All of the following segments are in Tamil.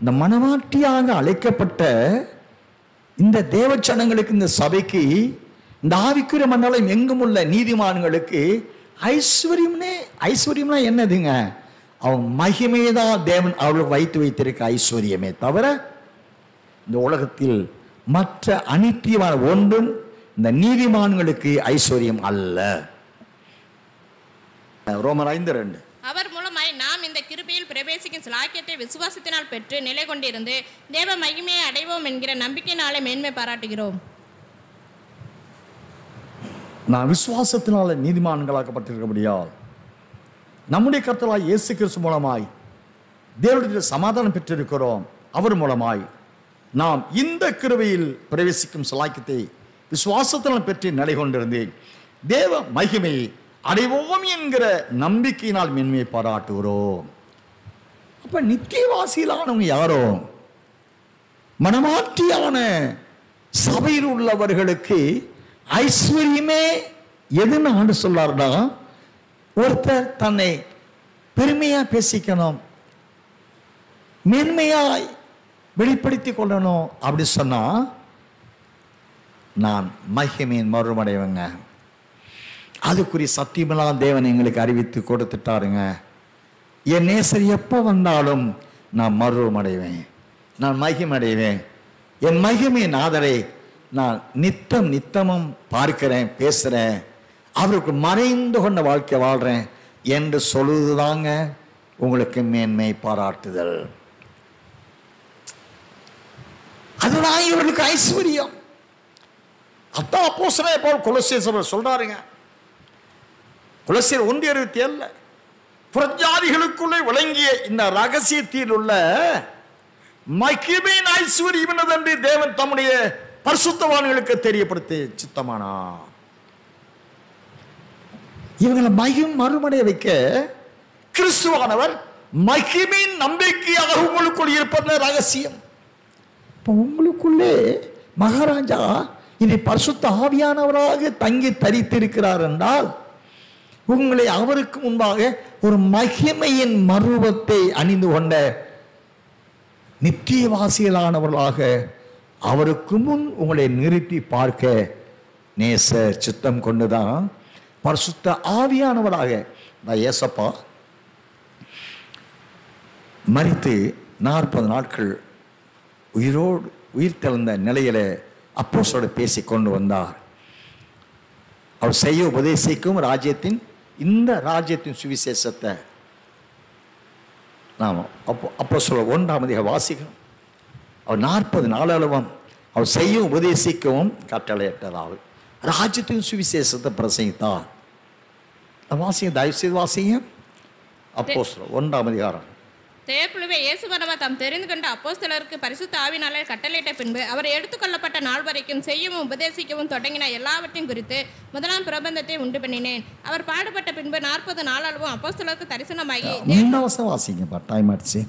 இந்த மனமாட்டியாக அழைக்கப்பட்ட இந்த தேவச்சனங்களுக்கு இந்த சபைக்கு இந்த ஆவிக்குரிய மண்டலம் எங்கும் உள்ள நீதிமான்களுக்கு ஐஸ்வர்யம்னே ஐஸ்வர்யம்னா என்னதுங்க? அவன் மகிமையை தான் தேவன் அவளுக்கு வைத்து வைத்திருக்க ஐஸ்வர்யமே தவிர இந்த உலகத்தில் மற்ற அனித்தியமான ஒன்றும் இந்த நீதிமான்களுக்கு ஐஸ்வர்யம் அல்ல. ரோமர் ஐந்து ரெண்டு. நாம் இந்த கிருபையில் பிரவேசிக்கும் சிலாக்கியத்தை விசுவாசத்தினால் பெற்று நிலை கொண்டிருந்து தேவ மகிமையை அடைவோம் என்கிற நம்பிக்கையினாலே மேன்மை பாராட்டுகிறோம். நான் விசுவாசத்தினால நீதிமான்களாக்கப்பட்டிருக்கபடியால் நம்முடைய கர்த்தராய் இயேசு கிறிஸ்து மூலமாய் தேவனுடைய சமாதானம் பெற்றிருக்கிறோம். அவர் மூலமாய் நாம் இந்த கிருவையில் பிரவேசிக்கும் சலாக்கியத்தை விசுவாசத்தினால் பெற்று நிலை கொண்டிருந்தேன். தேவ மகிமையை அடைவோம் என்கிற நம்பிக்கையினால் மென்மையை பாராட்டுகிறோம். அப்ப நித்தியவாசியிலானவங்க யாரோ? மனமாற்றியான சபையில் உள்ளவர்களுக்கு ஐஸ்வர்யமே எதுன்னு ஆண்டு சொல்லாருன்னா ஒருத்தர் தன்னை பெருமையா பேசிக்கணும் மேன்மையாய் வெளிப்படுத்தி கொள்ளணும் அப்படி சொன்னா நான் மகிமையின் மறுமடைவங்க. அதுக்குரிய சத்தியமெல்லாம் தேவன் எங்களுக்கு அறிவித்து கொடுத்துட்டாருங்க. என் நேசர் எப்போ வந்தாலும் நான் மருவம் அடைவேன். நான் மகிமடைவேன் என் மகிமையின் ஆதரை நான் நித்தம் நித்தமும் பார்க்கிறேன் பேசுகிறேன் அவருக்கு மறைந்து கொண்ட வாழ்க்கை வாழ்கிறேன் என்று சொல்லுதுதாங்க உங்களுக்கு மேன்மை பாராட்டுதல். அதுதான் இவர்களுக்கு ஐஸ்வர்யம். அதான் அப்போசனே போல் குலசேசவர் சொல்றாருங்க. குலசேர் ஒன்று இருபத்தி ஏழுல புறஜாதிகளுக்குள்ளே விளங்கிய இந்த ரகசியத்தில் உள்ள மகிமையின் ஐஸ்வர்யம் என்று தேவன் தம்முடைய பரிசுத்தவான்களுக்கு தெரியப்படுத்தி சித்தமானா இவங்களை மகிம் மறுமடைய வைக்க கிறிஸ்துவானவர் மகிமையின் நம்பிக்கையாக உங்களுக்குள் இருப்பது ரகசியம். இப்போ உங்களுக்குள்ளே மகாராஜா இதை பரிசுத்த ஆவியானவராக தங்கி தரித்திருக்கிறார் என்றால் உங்களை அவருக்கு முன்பாக ஒரு மகிமையின் மருவத்தை அணிந்து கொண்ட நித்தியவாசிகளானவர்களாக அவருக்கு முன் உங்களை நிறுத்தி பார்க்க நேச சித்தம் கொண்டுதான் பரிசுத்த ஆவியானவராக நான் ஏசப்பா மறித்து நாற்பது நாட்கள் உயிரோடு உயிர் தெழுந்த நிலையில அப்போசோடு பேசி கொண்டு வந்தார். அவர் செய்ய உபதேசிக்கும் ராஜ்யத்தின் இந்த ராஜ்யத்தின் சுவிசேஷத்தை நாம் அப்போ அப்போ சொல்ல ஒன்றாம் அதிக வாசிக்கிறோம் அவர் நாற்பது நாளளவும் அவர் செய்ய உபதேசிக்கவும் கட்டளையிட்டதாவது ராஜ்யத்தின் சுவிசேஷத்தை பிரசங்கித்தான் வாசிங்க தயவு செய்து வாசிங்க. அப்போ சொல்ல ஒன்றாம் அதிகாரம். தேவப்புழுவை இயேசுவரவ தாம் தெரிந்து கொண்ட அப்போஸ்தலருக்கு பரிசுத்த ஆவினாலே கட்டளையிட்ட பின்பு அவர் எடுத்துக்கொள்ளப்பட்ட நாள் வரைக்கும் செய்யவும் உபதேசிக்கவும் தொடங்கின எல்லாவற்றையும் குறித்து முதலாம் பிரபந்தத்தை உண்டு பண்ணினேன். அவர் பாடுபட்ட பின்பு நாற்பது நாளளவும் அப்போஸ்தலருக்கு தரிசனமாகி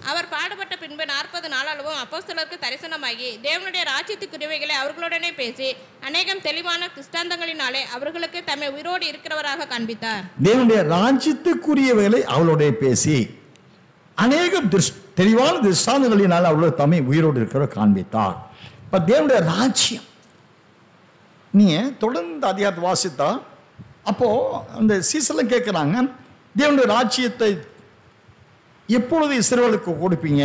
அவர் பாடுபட்ட பின்பு நாற்பது நாளளவும் அப்போஸ்தலருக்கு தரிசனமாகி தேவனுடைய ராஜ்யத்துக்குரியவைகளை அவர்களுடனே பேசி அநேகம் தெளிவான கிறிஸ்தாந்தங்களினாலே அவர்களுக்கு தம்மை உயிரோடு இருக்கிறவராக காண்பித்தார். தேவனுடைய ராஜ்யத்துக்குரியவைகளை அவளுடைய பேசி அநேக திருஷ் தெளிவான திருஷ்டாந்தங்களினால் அவ்வளவு தம்மை உயிரோடு இருக்கிற காண்பித்தார். இப்போ தேவனுடைய ராஜ்யம். நீ தொடர்ந்து அதிகாரத்தை வாசித்தா? அப்போ அந்த சீசனில் கேட்குறாங்க தேவனுடைய ராஜ்யத்தை எப்பொழுது இஸ்ரேலுக்கு கொடுப்பீங்க?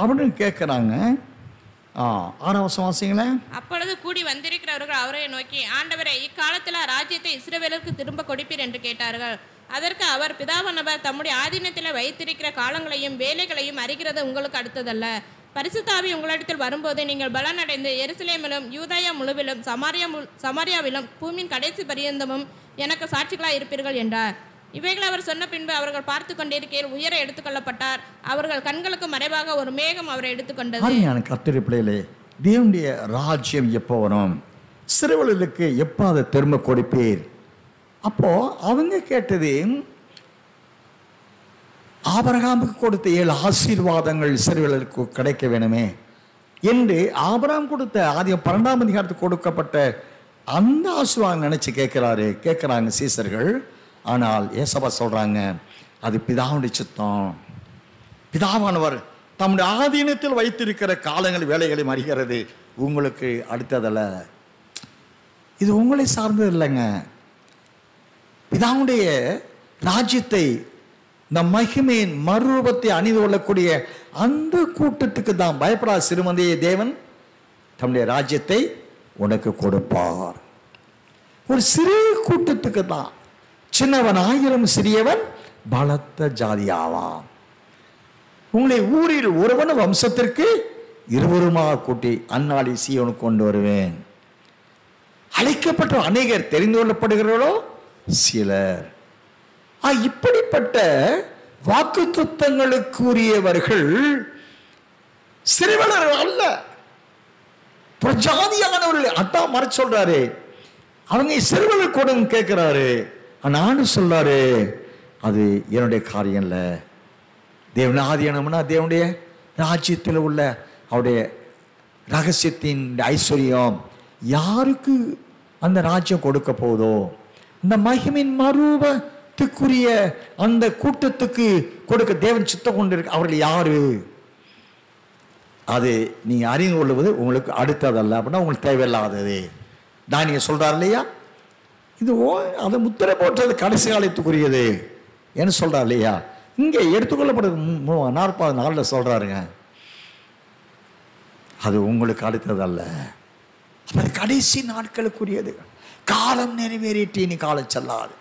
அப்படின்னு கேட்குறாங்க ஆ ஆறாம் வாசிங்களேன் அப்பொழுது கூடி வந்திருக்கிறவர்கள் அவரை நோக்கி ஆண்டவரை இக்காலத்தில் ராஜ்யத்தை இஸ்ரவேலுக்கு திரும்ப கொடுப்பீர் என்று கேட்டார்கள். அதற்கு அவர் பிதாவானவர் தம்முடைய ஆதீனத்தில் வைத்திருக்கிற காலங்களையும் வேலைகளையும் அறிகிறது உங்களுக்கு அடுத்ததல்ல. பரிசுத்தாவி உங்களிடத்தில் வரும்போது நீங்கள் பலனடைந்து எருசலேமிலும் யூதயா முழுவிலும் சமாரியா முழு- சமாரியாவிலும் பூமியின் கடைசி பரியந்தமும் எனக்கு சாட்சிகளாக இருப்பீர்கள் என்றார். இவைகளை அவர் சொன்ன பின்பு அவர்கள் பார்த்து கொண்டிருக்கையில் உயர எடுத்துக்கொள்ளப்பட்டார். அவர்கள் கண்களுக்கு மறைவாக ஒரு மேகம் அவரை எடுத்துக்கொண்டது. அருமையான கர்த்தரி பிள்ளைகளே தேவனுடைய ராஜ்யம் எப்போ வரும்? சிறுவர்களுக்கு எப்போ அதை திரும்ப கொடுப்பீர்? அப்போது அவங்க கேட்டது ஆபரகாமுக்கு கொடுத்த ஏழு ஆசீர்வாதங்கள் சிறுவர்களுக்கு கிடைக்க வேணுமே என்று ஆபராம் கொடுத்த ஆதியம் பன்னெண்டாம் அதிகாரத்துக்கு கொடுக்கப்பட்ட அந்த ஆசீர்வாதம் நினச்சி கேட்குறாரு கேட்குறாங்க சீசர்கள். ஆனால் ஏசபா சொல்கிறாங்க அது பிதாவுடைய சித்தம். பிதாவானவர் தம்முடைய ஆதீனத்தில் வைத்திருக்கிற காலங்கள் வேலைகளையும் அறிகிறது. உங்களுக்கு அடுத்ததில் இது உங்களை சார்ந்தது இல்லைங்க. பிதாவுடைய ராஜ்யத்தை இந்த மகிமையின் மறுரூபத்தை அணிந்து கொள்ளக்கூடிய அந்த கூட்டத்துக்கு தான் பயப்படாத சிறுமந்தையை தேவன் தம்முடைய ராஜ்யத்தை உனக்கு கொடுப்பார். ஒரு சிறு கூட்டத்துக்கு தான். சின்னவன் ஆயிரம் சிறியவன் பலத்த ஜாதியாவான். உங்களை ஊரில் ஒருவன் வம்சத்திற்கு இருவருமாக கூட்டி அந்நாளி சீவனுக்கு கொண்டு வருவேன். அழைக்கப்பட்ட அநேகர் தெரிந்து கொள்ளப்படுகிறவர்களோ சிலர். ஆ, இப்படிப்பட்ட வாக்கு உரியவர்கள் சிறுவனர் அல்ல. பிரஜாதியானவர்கள் அதான் மறை சொல்றாரு. அவங்க சிறுவர்கள் கூட கேட்கிறாரு. நானும் சொல்றாரு. அது என்னுடைய காரியம் இல்லை. தேவன ஆதியானம்னா தேவனுடைய ராஜ்யத்தில் உள்ள அவருடைய ரகசியத்தின் ஐஸ்வர்யம் யாருக்கு அந்த ராஜ்யம் கொடுக்க போதோ? இந்த மகிமின் மரூபத்துக்குரிய அந்த கூட்டத்துக்கு கொடுக்க தேவன் சித்தம் கொண்டு அவர்கள் யாரு? அது நீங்கள் அறிந்து கொள்வது உங்களுக்கு அடுத்ததல்ல அப்படின்னா உங்களுக்கு தேவையில்லாதது. தானிய சொல்றாரு இல்லையா? இது ஓ அதை முத்திரை போட்டது கடைசி காலத்துக்குரியது என்ன சொல்றாரு இல்லையா? இங்கே எடுத்துக்கொள்ளப்படுது நாற்பது நாளில் சொல்றாருங்க. அது உங்களுக்கு அடுத்ததல்ல அது கடைசி நாட்களுக்குரியது. காலம் நிறைவேறிட்டு இனி காலம் செல்லாது.